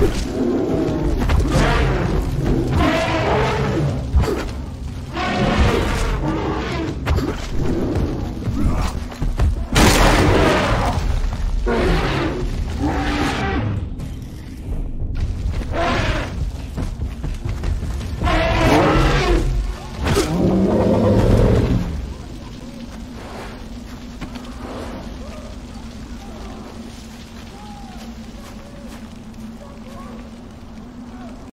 you